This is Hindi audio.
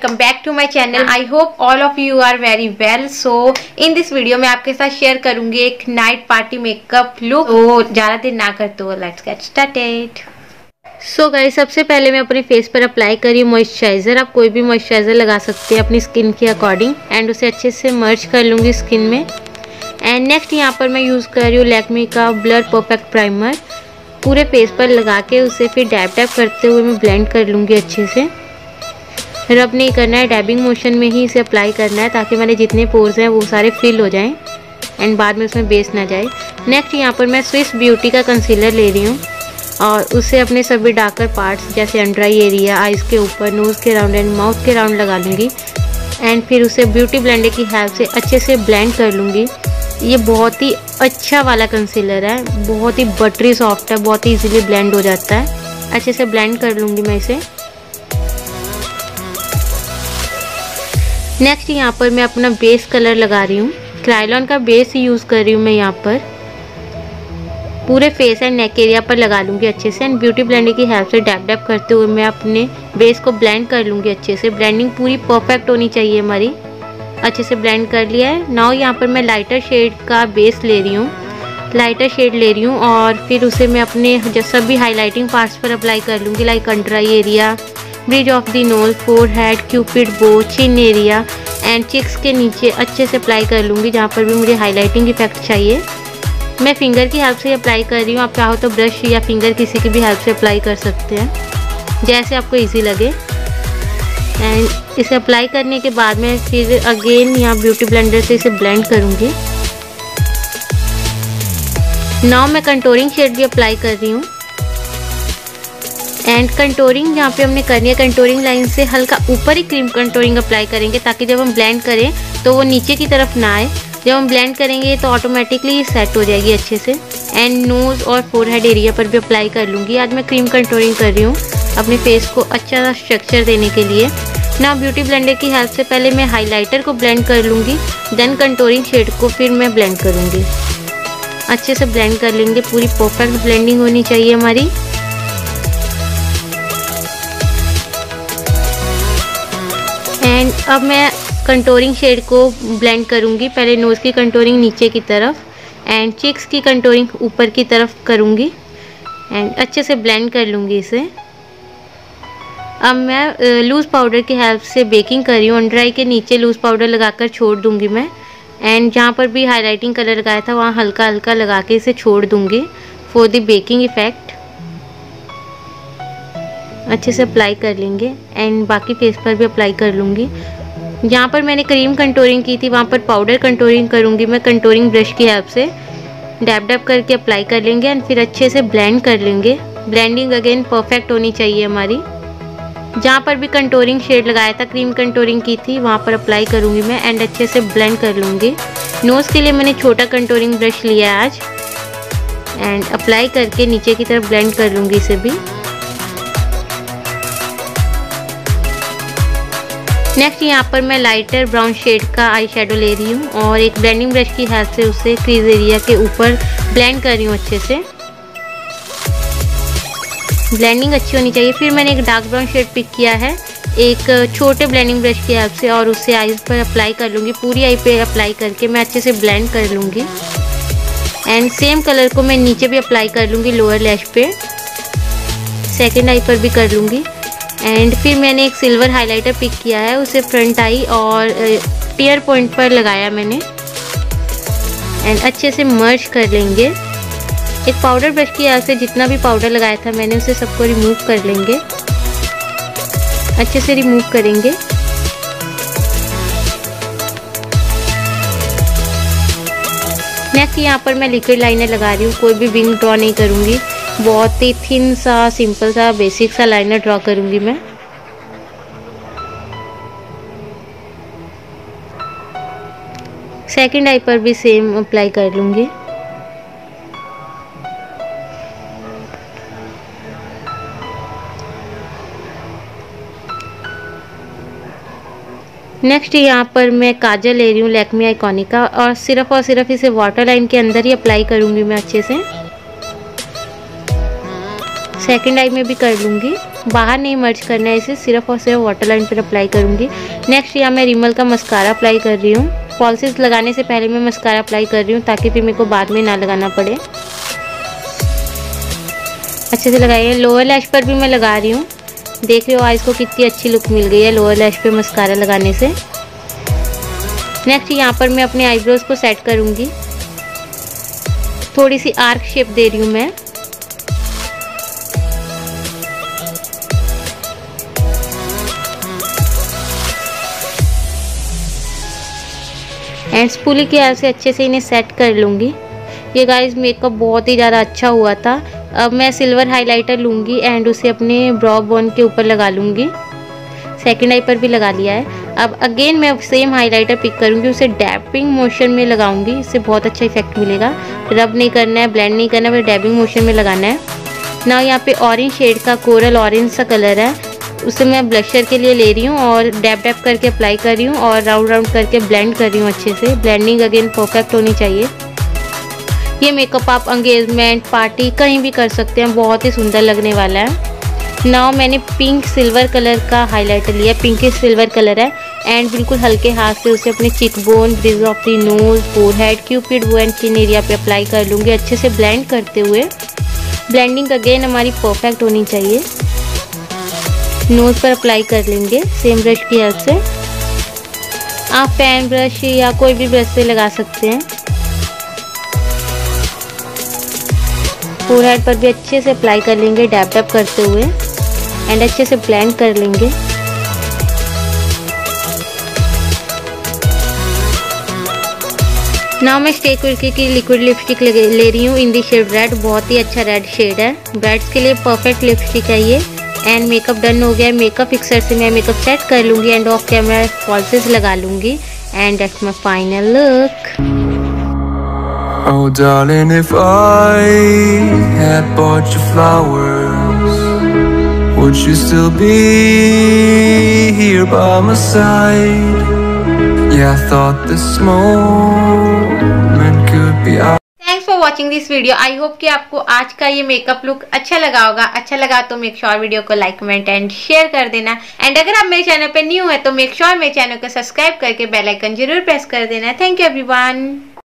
Welcome back to my channel I hope all of you are very well so in this video में आपके साथ शेयर करूँगी एक नाइट पार्टी मेकअप लुक तो ज़्यादा देर ना करते हो let's get started so so guys सबसे पहले मैं अपने फेस पर अप्लाई करी मॉइस्चराइज़र आप कोई भी मॉइस्चराइज़र लगा सकते हैं अपनी स्किन के अकॉर्डिंग एंड उसे अच्छे से मर्ज कर लूँगी स्किन में. एंड नेक्स्ट यहाँ पर मैं यूज़ कर रही हूँ लैकमी का ब्लर परफेक्ट प्राइमर पूरे फेस पर लगा के उसे फिर डैप डैप करते हुए मैं ब्लेंड कर लूँगी अच्छे से. रब नहीं करना है डैबिंग मोशन में ही इसे अप्लाई करना है ताकि मेरे जितने पोर्स हैं वो सारे फिल हो जाएँ एंड बाद में उसमें बेस ना जाए। नेक्स्ट यहाँ पर मैं स्विस ब्यूटी का कंसीलर ले रही हूँ और उससे अपने सभी डार्कर पार्ट्स जैसे अंडर आई एरिया आइज़ के ऊपर नोज़ के राउंड एंड माउथ के राउंड लगा लूँगी एंड फिर उसे ब्यूटी ब्लेंडर की हेल्प से अच्छे से ब्लेंड कर लूँगी। ये बहुत ही अच्छा वाला कंसीलर है, बहुत ही बटरी सॉफ्ट है, बहुत ही इजीली ब्लेंड हो जाता है। अच्छे से ब्लेंड कर लूँगी मैं इसे। नेक्स्ट यहाँ पर मैं अपना बेस कलर लगा रही हूँ। क्राइलॉन का बेस ही यूज़ कर रही हूँ मैं यहाँ पर। पूरे फेस एंड नेक एरिया पर लगा लूँगी अच्छे से। एंड ब्यूटी ब्लेंडर की हेल्प से डैप डैप करते हुए मैं अपने बेस को ब्लेंड कर लूँगी अच्छे से। ब्लेंडिंग पूरी परफेक्ट होनी चाहिए हमारी। अच्छे से ब्लेंड कर लिया है। नाउ यहाँ पर मैं लाइटर शेड का बेस ले रही हूँ। लाइटर शेड ले रही हूँ और फिर उसे मैं अपने जैसा भी हाईलाइटिंग पार्ट्स पर अप्लाई कर लूँगी like under eye area bridge of the nose forehead cupid bow chin area and chicks के नीचे अच्छे से अप्लाई कर लूँगी, जहाँ पर भी मुझे हाईलाइटिंग इफ़ेक्ट चाहिए। मैं फिंगर की हेल्प से अप्लाई कर रही हूँ। आप चाहो तो ब्रश या फिंगर किसी की भी हेल्प से अप्लाई कर सकते हैं। जैसे आपको ईजी लगे। एंड इसे अप्लाई करने के बाद मैं फिर अगेन यहाँ ब्यूटी ब्लेंडर से इसे ब्लेंड करूँगी। नाउ मैं कंटोरिंग शेड भी अप्लाई कर रही हूँ। एंड कंटोरिंग यहाँ पे हमने करनी है कंटोरिंग लाइन से हल्का ऊपर ही क्रीम कंटोरिंग अप्लाई करेंगे ताकि जब हम ब्लेंड करें तो वो नीचे की तरफ़ ना आए। जब हम ब्लेंड करेंगे तो ऑटोमेटिकली ये सेट हो जाएगी अच्छे से। एंड नोज़ और फोरहेड एरिया पर भी अप्लाई कर लूँगी। आज मैं क्रीम कंटोरिंग कर रही हूँ अपने फेस को अच्छा सा स्ट्रक्चर देने के लिए। ना ब्यूटी ब्लेंडर की हेल्प से पहले मैं हाइलाइटर को ब्लेंड कर लूँगी देन कंटोरिंग शेड को फिर मैं ब्लेंड करूँगी। अच्छे से ब्लेंड कर लेंगे। पूरी परफेक्ट ब्लेंडिंग होनी चाहिए हमारी। अब मैं कंटोरिंग शेड को ब्लेंड करूँगी। पहले नोज़ की कंटोरिंग नीचे की तरफ़ एंड चिक्स की कंटोरिंग ऊपर की तरफ़ करूँगी। एंड अच्छे से ब्लेंड कर लूँगी इसे। अब मैं लूज़ पाउडर की हेल्प से बेकिंग कर रही हूँ। अंडर आई के नीचे लूज़ पाउडर लगाकर छोड़ दूँगी मैं। एंड जहाँ पर भी हाईलाइटिंग कलर लगाया था, वहाँ हल्का हल्का लगा के इसे छोड़ दूँगी। फॉर द बेकिंग इफ़ेक्ट अच्छे से अप्लाई कर लेंगे एंड बाकी फेस पर भी अप्लाई कर लूँगी। जहाँ पर मैंने क्रीम कंटोरिंग की थी, वहाँ पर पाउडर कंटोरिंग करूँगी मैं कंटोरिंग ब्रश की हेल्प से। डैप डैप करके अप्लाई कर लेंगे एंड फिर अच्छे से ब्लेंड कर लेंगे। ब्लेंडिंग अगेन परफेक्ट होनी चाहिए हमारी। जहाँ पर भी कंटोरिंग शेड लगाया था क्रीम कंटोरिंग की थी, वहाँ पर अप्लाई करूँगी मैं एंड अच्छे से ब्लेंड कर लूँगी। नोज़ के लिए मैंने छोटा कंटोरिंग ब्रश लिया है आज एंड अप्लाई करके नीचे की तरफ़ ब्लेंड कर लूँगी इसे भी। नेक्स्ट यहाँ पर मैं लाइटर ब्राउन शेड का आई शेडो ले रही हूँ और एक ब्लेंडिंग ब्रश की हेल्प से उसे क्रीज एरिया के ऊपर ब्लेंड कर रही हूँ अच्छे से। ब्लेंडिंग अच्छी होनी चाहिए। फिर मैंने एक डार्क ब्राउन शेड पिक किया है। एक छोटे ब्लेंडिंग ब्रश की हेल्प से और उसे आईज पर अप्लाई कर लूँगी। पूरी आई पे अप्लाई करके मैं अच्छे से ब्लेंड कर लूँगी। एंड सेम कलर को मैं नीचे भी अप्लाई कर लूँगी लोअर लैश पे। सेकेंड आई पर भी कर लूँगी। एंड फिर मैंने एक सिल्वर हाइलाइटर पिक किया है, उसे फ्रंट आई और टीयर पॉइंट पर लगाया मैंने। एंड अच्छे से मर्ज कर लेंगे। एक पाउडर ब्रश की यहाँ से जितना भी पाउडर लगाया था मैंने, उसे सबको रिमूव कर लेंगे। अच्छे से रिमूव करेंगे। नेक्स्ट यहाँ पर मैं लिक्विड लाइनर लगा रही हूँ, कोई भी विंग ड्रॉ नहीं करूँगी। बहुत ही थिन सा सिंपल सा बेसिक सा लाइनर ड्रॉ करूँगी मैं। सेकंड आई पर भी सेम अप्लाई कर लूँगी। नेक्स्ट यहाँ पर मैं काजल ले रही हूँ लैक्मी आइकॉनिका और सिर्फ़ और सिर्फ़ इसे वाटर लाइन के अंदर ही अप्लाई करूँगी मैं अच्छे से। सेकंड आई में भी कर लूँगी। बाहर नहीं मर्ज करना है इसे, सिर्फ़ और सिर्फ़ वाटर लाइन पर अप्लाई करूँगी। नेक्स्ट यहाँ मैं रिमल का मस्कारा अप्लाई कर रही हूँ। पॉलिसिस लगाने से पहले मैं मस्कारा अप्लाई कर रही हूँ ताकि फिर मेरे को बाद में ना लगाना पड़े। अच्छे से लगाइए। लोअर लैश पर भी मैं लगा रही हूँ। देख रहे हो आइज़ को कितनी अच्छी लुक मिल गई है लोअर लैश पे मस्कारा लगाने से। नेक्स्ट यहाँ पर मैं अपने आईब्रोज को सेट करूँगी। थोड़ी सी आर्क शेप दे रही हूँ मैं। एंड स्पूली की हेल्प से अच्छे से इन्हें सेट कर लूँगी। ये गाइस मेकअप बहुत ही ज़्यादा अच्छा हुआ था। अब मैं सिल्वर हाइलाइटर लूँगी एंड उसे अपने ब्रॉ बोन के ऊपर लगा लूँगी। सेकेंड आई पर भी लगा लिया है। अब अगेन मैं सेम हाइलाइटर पिक करूँगी, उसे डैपिंग मोशन में लगाऊँगी। इससे बहुत अच्छा इफ़ेक्ट मिलेगा। रब नहीं करना है ब्लेंड नहीं करना है डैपिंग मोशन में लगाना है। ना यहाँ पे ऑरेंज शेड का कोरल ऑरेंज सा कलर है। उसे मैं ब्लशर के लिए ले रही हूँ और डैप डैप करके अप्लाई कर रही हूँ और राउंड राउंड करके ब्लेंड कर रही हूँ अच्छे से। ब्लेंडिंग अगेन परफेक्ट होनी चाहिए। ये मेकअप आप अंगेजमेंट पार्टी कहीं भी कर सकते हैं, बहुत ही सुंदर लगने वाला है। नाउ मैंने पिंक सिल्वर कलर का हाइलाइटर लिया पिंक सिल्वर कलर है एंड बिल्कुल हल्के हाथ से उसे अपने cheek bone bridge of the nose forehead cupid वो एंड चिन एरिया पे अप्लाई कर लूँगी अच्छे से ब्लेंड करते हुए। ब्लेंडिंग अगेन हमारी परफेक्ट होनी चाहिए। नोज़ पर अप्लाई कर लेंगे सेम ब्रश की हेल्प से। आप पैन ब्रश या कोई भी ब्रश से लगा सकते हैं। फोर हेड पर भी अच्छे से अप्लाई कर लेंगे डैप डैप करते हुए एंड अच्छे से ब्लेंड कर लेंगे। नाउ मैं स्टेक विल्की की लिक्विड लिपस्टिक ले रही हूँ इन दी शेड रेड बहुत ही अच्छा रेड शेड है। ब्राइड्स के लिए परफेक्ट लिपस्टिक है ये। एंड मेकअप डन हो गया मेकअप फिक्सर से मैं मेकअप सेट कर लूँगी एंड ऑफ़ कैमरा फॉल्सेस लगा लूँगी and that's my final look Oh darling, if I had bought you flowers Would you still be here by my side? Yeah, I thought this moment could be our watching this video I hope कि आपको आज का ये मेकअप लुक अच्छा लगा होगा। अच्छा लगा तो मेक श्योर वीडियो को लाइक कमेंट एंड शेयर कर देना। एंड अगर आप मेरे चैनल पे न्यू है तो मेक श्योर मेरे चैनल को सब्सक्राइब करके बेलाइकन ज़रूर प्रेस कर देना। Thank you everyone